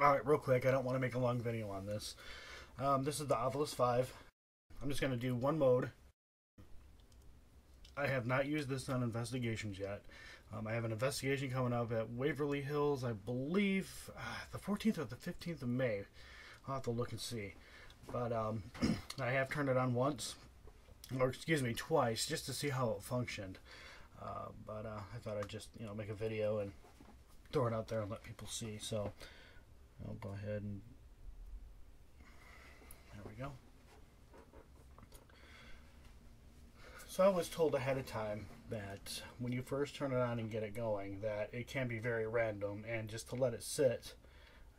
Alright, real quick, I don't want to make a long video on this. Um, this is the Ovilus 5. I'm just going to do one mode. I have not used this on investigations yet. Um, I have an investigation coming up at Waverly Hills, I believe uh, the 14th or the 15th of May. I'll have to look and see. But um, I have turned it on once, or excuse me, twice, just to see how it functioned. Uh, but uh, I thought I'd just you know make a video and throw it out there and let people see. So I'll go ahead and there we go. So I was told ahead of time that when you first turn it on and get it going, that it can be very random, and just to let it sit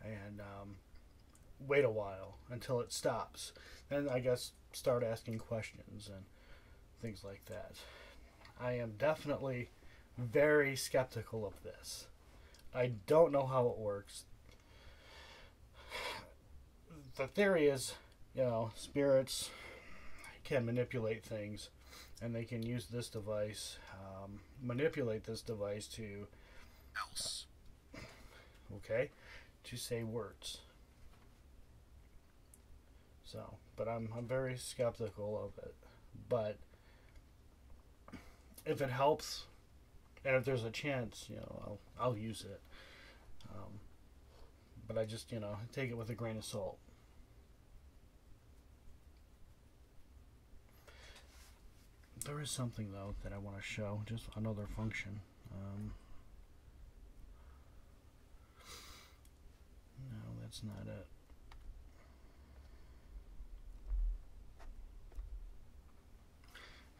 and um, wait a while until it stops. Then I guess start asking questions and things like that. I am definitely very skeptical of this. I don't know how it works. The theory is, you know, spirits can manipulate things and they can use this device, um, manipulate this device to, else. okay, to say words. So, but I'm I'm very skeptical of it. But if it helps, and if there's a chance, you know, I'll I'll use it. Um, but I just you know take it with a grain of salt. There is something though that I want to show, just another function. Um, no, that's not it.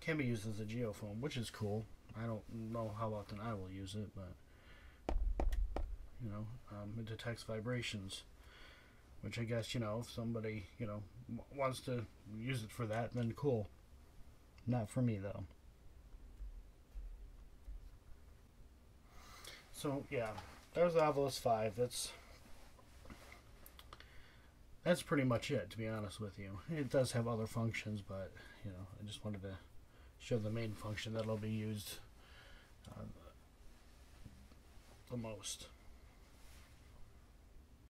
Can be used as a geophone, which is cool. I don't know how often I will use it, but you know, um, it detects vibrations. Which I guess you know, if somebody you know wants to use it for that, then cool. Not for me though. So yeah, there's the Ovilus Five. That's that's pretty much it, to be honest with you. It does have other functions, but you know, I just wanted to show the main function that'll be used uh, the most.